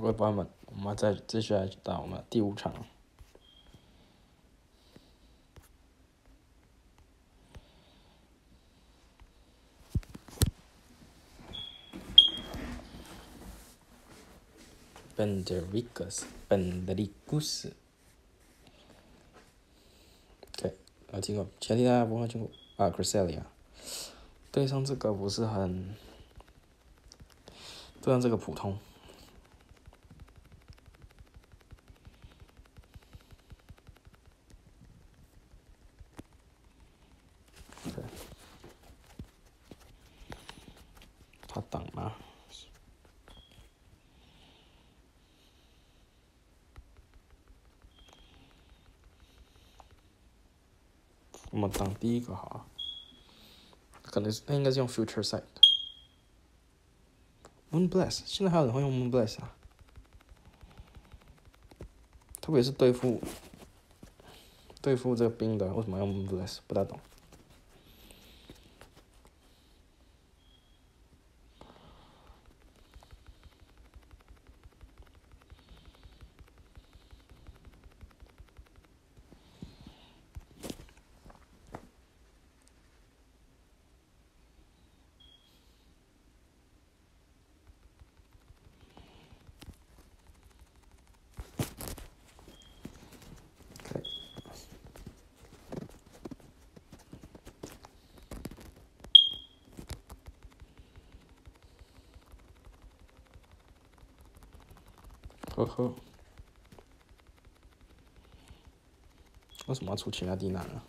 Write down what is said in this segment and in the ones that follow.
各位朋友们，我们再继续来打我们第五场。本德里克斯，本德里古斯。对，有听过，前提大家不会听过啊 c r i s e l i a 对上这个不是很，对上这个普通。对，挡吗？我们当第一个好，可能是那应该是用 future side。Moon Blast，现在还有人会用 Moon Blast 啊？特别是对付对付这个冰的，为什么要用 Moon Blast？不大懂。呵呵，为什么要出其他地男呢？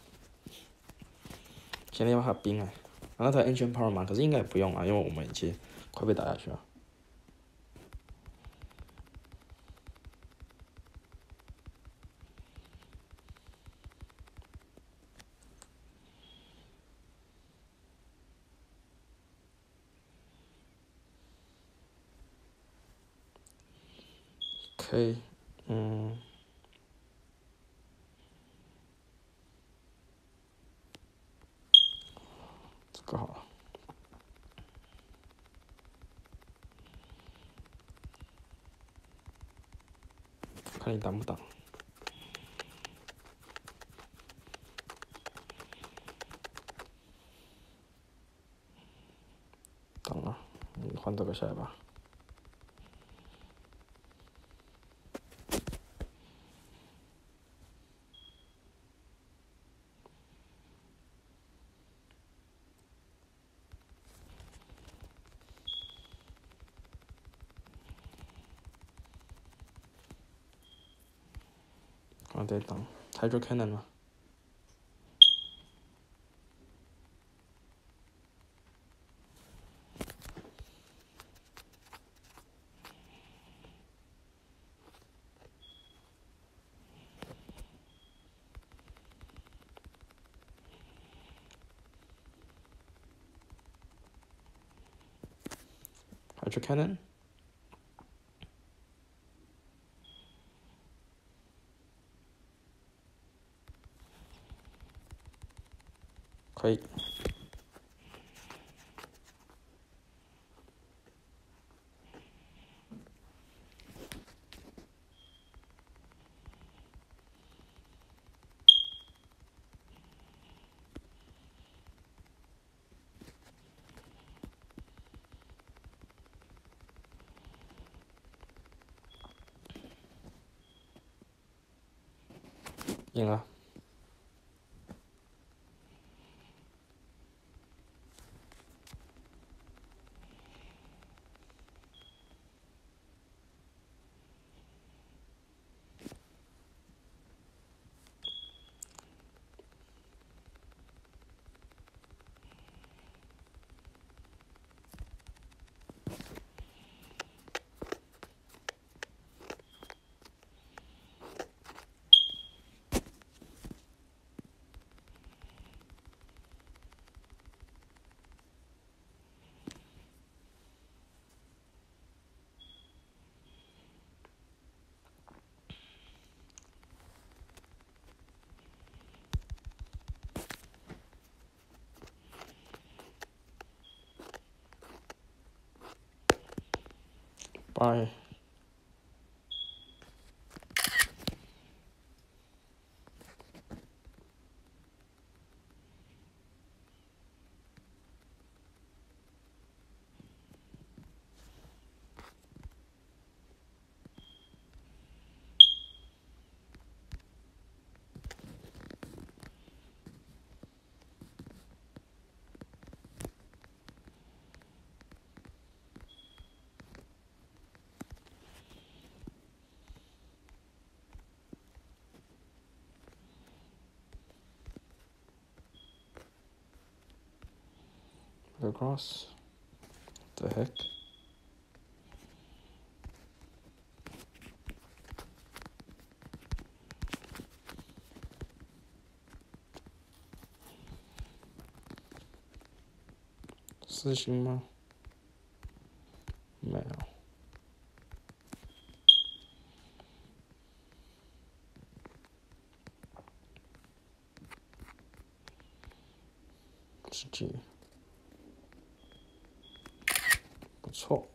现在要下兵哎，然后他 ancient power 嘛，可是应该不用啊，因为我们已经快被打下去了。可以，嗯，这个好了，看你挡不挡。挡了，你换这个下来吧。啊，对，挡 Hydro Cannon 嘛。Hydro Cannon。可以。赢了。on Go across. What the heck? 错。